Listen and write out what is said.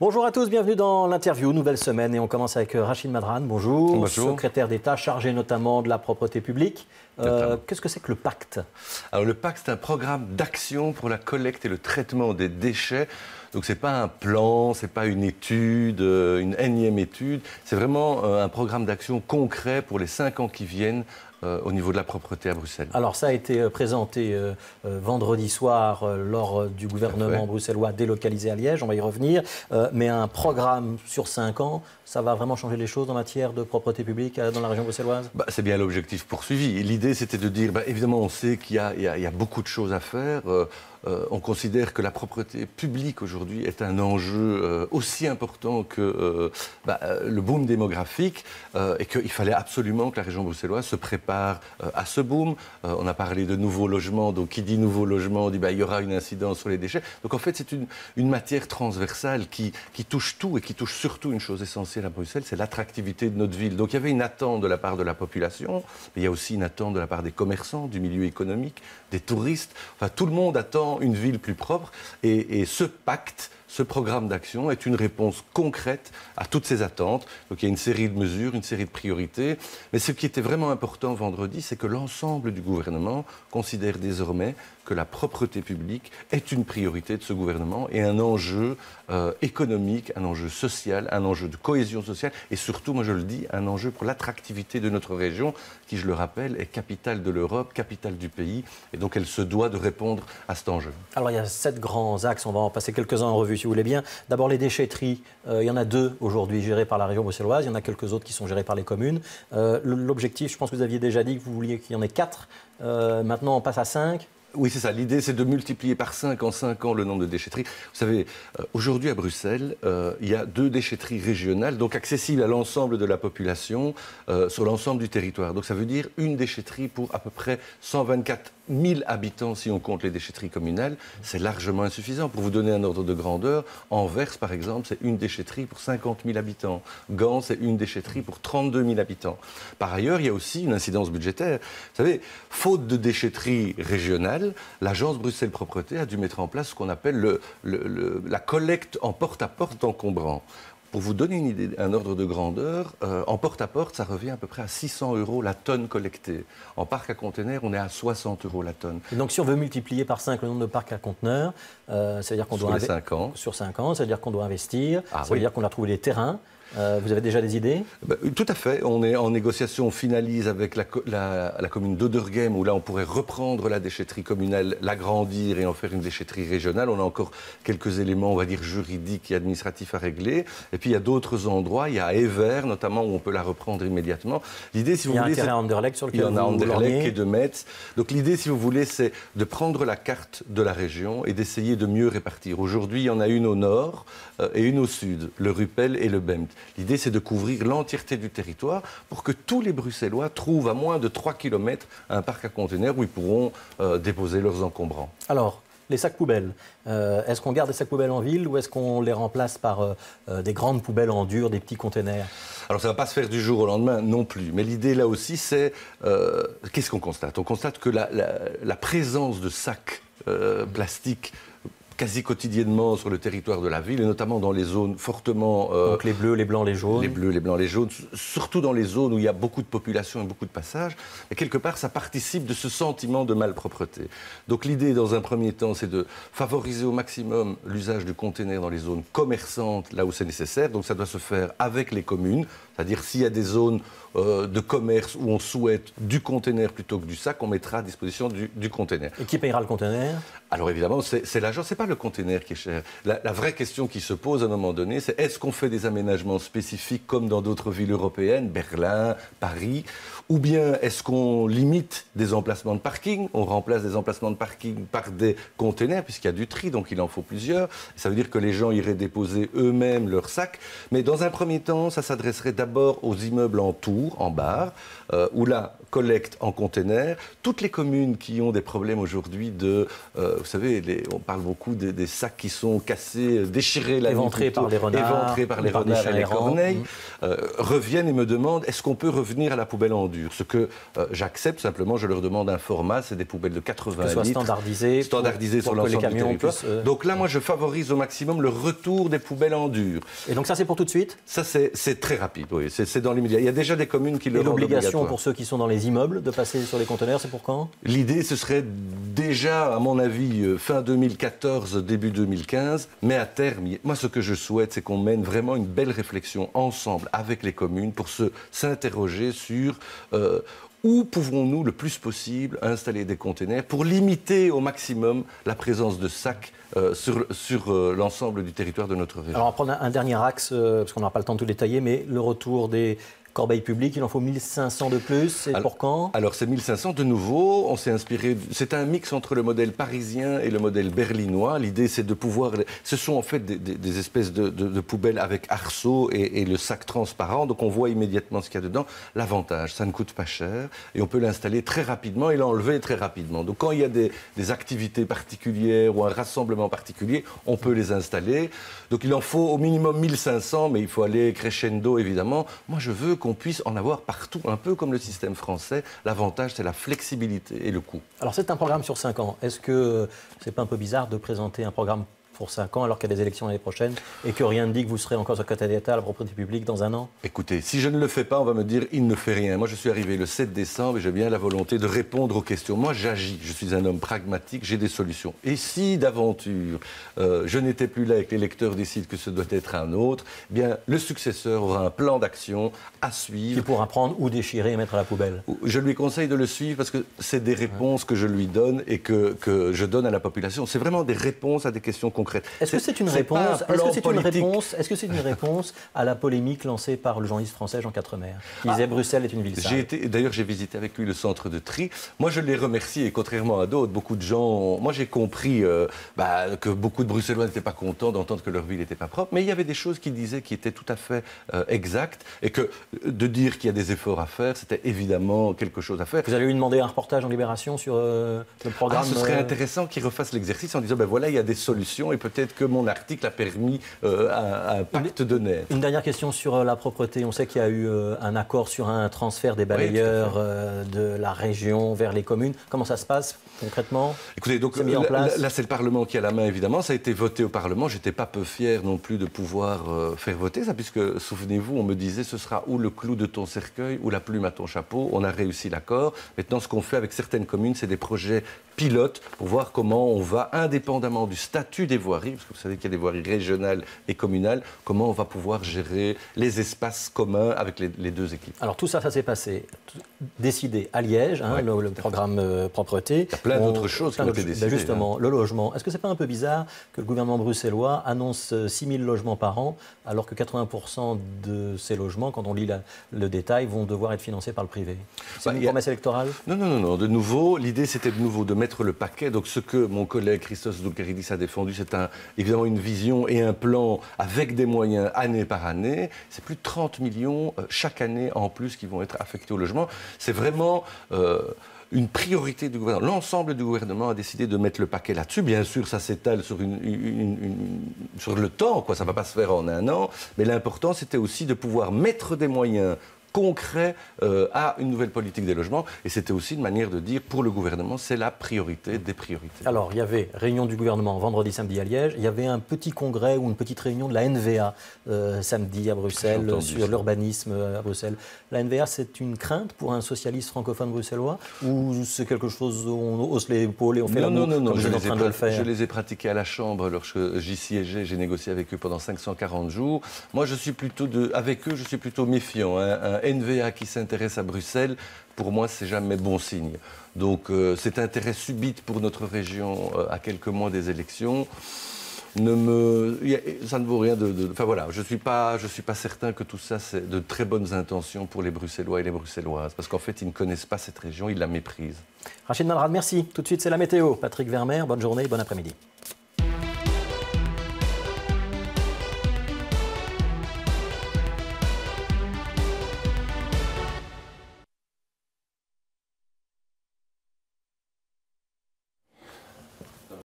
Bonjour à tous, bienvenue dans l'interview, nouvelle semaine et on commence avec euh, Rachid Madran. Bonjour, Bonjour. secrétaire d'État chargé notamment de la propreté publique. Euh, Qu'est-ce que c'est que le pacte? Alors le pacte, c'est un programme d'action pour la collecte et le traitement des déchets. Donc c'est pas un plan, c'est pas une étude, euh, une énième étude. C'est vraiment un programme d'action concret pour les cinq ans qui viennent au niveau de la propreté à Bruxelles. Alors ça a été euh, présenté euh, euh, vendredi soir euh, lors euh, du gouvernement bruxellois délocalisé à Liège, on va y revenir. Euh, mais un programme sur cinq ans, ça va vraiment changer les choses en matière de propreté publique euh, dans la région bruxelloise? Bah, c'est bien l'objectif poursuivi. L'idée, c'était de dire, bah, évidemment, on sait qu'il y a beaucoup de choses à faire. Euh, on considère que la propreté publique aujourd'hui est un enjeu euh, aussi important que euh, bah, le boom démographique et qu'il fallait absolument que la région bruxelloise se prépare à ce boom. On a parlé de nouveaux logements, donc qui dit nouveaux logements dit bah, il y aura une incidence sur les déchets. Donc en fait, c'est une, une matière transversale qui, qui touche tout et qui touche surtout une chose essentielle à Bruxelles, c'est l'attractivité de notre ville. Donc il y avait une attente de la part de la population, mais il y a aussi une attente de la part des commerçants, du milieu économique, des touristes. Enfin, tout le monde attend une ville plus propre et, ce pacte ce programme d'action est une réponse concrète à toutes ces attentes. Donc il y a une série de mesures, une série de priorités. Mais ce qui était vraiment important vendredi, c'est que l'ensemble du gouvernement considère désormais que la propreté publique est une priorité de ce gouvernement et un enjeu euh, économique, un enjeu social, un enjeu de cohésion sociale et surtout, moi je le dis, un enjeu pour l'attractivité de notre région qui, je le rappelle, est capitale de l'Europe, capitale du pays. Et donc elle se doit de répondre à cet enjeu. Alors il y a sept grands axes, on va en passer quelques-uns en revue si vous voulez bien. D'abord les déchetteries, Euh, il y en a deux aujourd'hui gérées par la région bruxelloise, il y en a quelques autres qui sont gérées par les communes. Euh, L'objectif, je pense que vous aviez déjà dit que vous vouliez qu'il y en ait quatre. Euh, maintenant on passe à cinq. Oui, c'est ça. L'idée, c'est de multiplier par 5 en 5 ans le nombre de déchetteries. Vous savez, aujourd'hui à Bruxelles, il y a deux déchetteries régionales, donc accessibles à l'ensemble de la population sur l'ensemble du territoire. Donc ça veut dire une déchetterie pour à peu près 124 000 habitants si on compte les déchetteries communales. C'est largement insuffisant. Pour vous donner un ordre de grandeur, Anvers, par exemple, c'est une déchetterie pour 50 000 habitants. Gand, c'est une déchetterie pour 32 000 habitants. Par ailleurs, il y a aussi une incidence budgétaire. Vous savez, faute de déchetterie régionale, l'agence Bruxelles Propreté a dû mettre en place ce qu'on appelle le- le- le- la collecte en porte-à-porte d'encombrants. Pour vous donner une idée, un ordre de grandeur, euh, en porte-à-porte, ça revient à peu près à 600 euros la tonne collectée. En parc à conteneurs, on est à 60 euros la tonne. Et donc si on veut multiplier par 5 le nombre de parcs à conteneurs, euh, ça veut dire qu'on Sur doit les inve- 5 ans. sur 5 ans, ça veut dire qu'on doit investir, Ah ça veut dire qu'on a trouvé des terrains. Euh, vous avez déjà des idées? Ben, tout à fait. On est en négociation, on finalise avec la, co- la- la commune d'Oderghem, où là on pourrait reprendre la déchetterie communale, l'agrandir et en faire une déchetterie régionale. On a encore quelques éléments, on va dire, juridiques et administratifs à régler. Et puis il y a d'autres endroits, il y a Ever notamment, où on peut la reprendre immédiatement. L'idée, si vous Il y a un voulez, c'est- terrain Anderlecht sur il lequel y en a Anderlecht et de Metz. Donc l'idée, si vous voulez, c'est de prendre la carte de la région et d'essayer de mieux répartir. Aujourd'hui, il y en a une au nord euh, et une au sud, le Ruppel et le Bemt. L'idée, c'est de couvrir l'entièreté du territoire pour que tous les Bruxellois trouvent à moins de 3 km un parc à conteneurs où ils pourront euh, déposer leurs encombrants. Alors, les sacs poubelles, euh, est-ce qu'on garde les sacs poubelles en ville ou est-ce qu'on les remplace par euh, des grandes poubelles en dur, des petits containers? Alors ça ne va pas se faire du jour au lendemain non plus. Mais l'idée là aussi, c'est euh, qu'est-ce qu'on constate? On constate que la, la- la présence de sacs plastiques quasi quotidiennement sur le territoire de la ville, et notamment dans les zones fortement... euh, Donc les bleus, les blancs, les jaunes. les bleus, les blancs, les jaunes, surtout dans les zones où il y a beaucoup de population et beaucoup de passages. Et quelque part, ça participe de ce sentiment de malpropreté. Donc l'idée, dans un premier temps, c'est de favoriser au maximum l'usage du conteneur dans les zones commerçantes, là où c'est nécessaire. Donc ça doit se faire avec les communes. C'est-à-dire s'il y a des zones euh, de commerce où on souhaite du conteneur plutôt que du sac, on mettra à disposition du, du conteneur. Et qui payera le conteneur? Alors évidemment, c'est c'est l'agent, c'est pas le conteneur qui est cher. La, vraie question qui se pose à un moment donné, c'est est-ce qu'on fait des aménagements spécifiques comme dans d'autres villes européennes, Berlin, Paris, ou bien est-ce qu'on limite des emplacements de parking On remplace des emplacements de parking par des conteneurs puisqu'il y a du tri, donc il en faut plusieurs. Ça veut dire que les gens iraient déposer eux-mêmes leurs sacs. Mais dans un premier temps, ça s'adresserait d'abord aux immeubles en tour, en bar, euh, où là, collecte en conteneurs. Toutes les communes qui ont des problèmes aujourd'hui de, euh, vous savez, on parle beaucoup des, sacs qui sont cassés, déchirés, la éventrés par les renards, éventrés par les renards et les corneilles, euh, reviennent et me demandent est-ce qu'on peut revenir à la poubelle en dur? Ce que euh, j'accepte simplement, je leur demande un format, c'est des poubelles de 80 que soit litres, standardisé, standardisé sur l'ensemble du territoire. Donc là, moi, je favorise au maximum le retour des poubelles en dur. Et donc ça, c'est pour tout de suite? Ça, c'est très rapide, oui. C'est dans l'immédiat. Il y a déjà des communes qui le Et l'obligation pour ceux qui sont dans les immeubles de passer sur les conteneurs, c'est pour quand? L'idée, ce serait déjà, à mon avis, euh, fin 2014, début 2015, mais à terme, moi, ce que je souhaite, c'est qu'on mène vraiment une belle réflexion ensemble avec les communes pour s'interroger sur euh, où pouvons-nous le plus possible installer des containers pour limiter au maximum la présence de sacs euh, sur, sur l'ensemble du territoire de notre région. Alors, on va prendre un dernier axe, parce qu'on n'aura pas le temps de tout détailler, mais le retour des Corbeille publique, il en faut 1500 de plus. C'est pour quand? Alors c'est 1500 de nouveau. On s'est inspiré. C'est un mix entre le modèle parisien et le modèle berlinois. L'idée c'est de pouvoir. Ce sont en fait des, espèces de, poubelles avec arceau et, le sac transparent. Donc on voit immédiatement ce qu'il y a dedans. L'avantage, ça ne coûte pas cher et on peut l'installer très rapidement et l'enlever très rapidement. Donc quand il y a des, activités particulières ou un rassemblement particulier, on peut les installer. Donc il en faut au minimum 1500, mais il faut aller crescendo évidemment. Moi je veux qu'on puisse en avoir partout, un peu comme le système français. L'avantage, c'est la flexibilité et le coût. Alors c'est un programme sur 5 ans. Est-ce que c'est pas un peu bizarre de présenter un programme pour 5 ans alors qu'il y a des élections l'année prochaine et que rien ne dit que vous serez encore secrétaire d'État à la propriété publique dans un an Écoutez, si je ne le fais pas, on va me dire il ne fait rien. Moi, je suis arrivé le 7 décembre et j'ai bien la volonté de répondre aux questions. Moi, j'agis. Je suis un homme pragmatique, j'ai des solutions. Et si d'aventure euh, je n'étais plus là et que l'électeur décide que ce doit être un autre, eh bien le successeur aura un plan d'action à suivre. Qui pourra prendre ou déchirer et mettre à la poubelle. Je lui conseille de le suivre parce que c'est des réponses que je lui donne et que, que je donne à la population. C'est vraiment des réponses à des questions concrètes. Est-ce que c'est une réponse Est-ce que c'est une réponse Est-ce que c'est une réponse à la polémique lancée par le journaliste français Jean Quatremer, qui disait ah, Bruxelles est une ville sale D'ailleurs, j'ai visité avec lui le centre de tri. Moi, je l'ai remercié et contrairement à d'autres, beaucoup de gens. Moi, j'ai compris euh, bah, que beaucoup de Bruxellois n'étaient pas contents d'entendre que leur ville n'était pas propre, mais il y avait des choses qu'il disait qui étaient tout à fait euh, exactes et que de dire qu'il y a des efforts à faire, c'était évidemment quelque chose à faire. Vous allez lui demander un reportage en Libération sur euh, le programme. Ah, ce serait intéressant qu'il refasse l'exercice en disant ben voilà, il y a des solutions et peut-être que mon article a permis euh, un, pacte de net. Une dernière question sur euh, la propreté. On sait qu'il y a eu euh, un accord sur un transfert des balayeurs de la région vers les communes. Comment ça se passe concrètement? Écoutez, donc là, c'est le Parlement qui a la main, évidemment. Ça a été voté au Parlement. J'étais pas peu fier non plus de pouvoir faire voter ça, puisque, souvenez-vous, on me disait ce sera ou le clou de ton cercueil ou la plume à ton chapeau. On a réussi l'accord. Maintenant, ce qu'on fait avec certaines communes, c'est des projets pilotes pour voir comment on va, indépendamment du statut des voiries, parce que vous savez qu'il y a des voiries régionales et communales, comment on va pouvoir gérer les espaces communs avec les, deux équipes? Alors tout ça, ça s'est passé, décidé à Liège, hein, le, programme euh, propreté. Il y a plein d'autres choses qui ont été décidées. Ben, justement, hein. le logement. Est-ce que c'est pas un peu bizarre que le gouvernement bruxellois annonce 6 euh, 000 logements par an, alors que 80% de ces logements, quand on lit le détail, vont devoir être financés par le privé? C'est bah, une promesse électorale? Non, non, non, non. De nouveau, l'idée c'était de nouveau de mettre le paquet. Donc ce que mon collègue Christos Doulkeridis a défendu, c'est évidemment une vision et un plan avec des moyens année par année. C'est plus de 30 millions euh, chaque année en plus qui vont être affectés au logement. C'est vraiment... Euh, une priorité du gouvernement. L'ensemble du gouvernement a décidé de mettre le paquet là-dessus. Bien sûr, ça s'étale sur, sur le temps, quoi. ça ne va pas se faire en un an. Mais l'important, c'était aussi de pouvoir mettre des moyens concret euh, à une nouvelle politique des logements. Et c'était aussi une manière de dire, pour le gouvernement, c'est la priorité des priorités. Alors, il y avait réunion du gouvernement vendredi, samedi à Liège. Il y avait un petit congrès ou une petite réunion de la NVA euh, samedi à Bruxelles sur l'urbanisme euh, à Bruxelles. La NVA, c'est une crainte pour un socialiste francophone bruxellois ou c'est quelque chose où on hausse les épaules et on fait non, non, non, non, je, les ai, faire. je les ai pratiqués à la Chambre lorsque j'y siégeais. J'ai négocié avec eux pendant 540 jours. Moi, je suis plutôt de, avec eux, je suis plutôt méfiant. Hein. NVA qui s'intéresse à Bruxelles, pour moi, c'est jamais bon signe. Donc euh, cet intérêt subit pour notre région euh, à quelques mois des élections, ne me, ça ne vaut rien de. enfin voilà, je ne suis, pas, suis pas certain que tout ça, c'est de très bonnes intentions pour les Bruxellois et les Bruxelloises, parce qu'en fait, ils ne connaissent pas cette région, ils la méprisent. Rachid Malrad, merci. Tout de suite, c'est la météo. Patrick Vermeer, bonne journée, bon après-midi.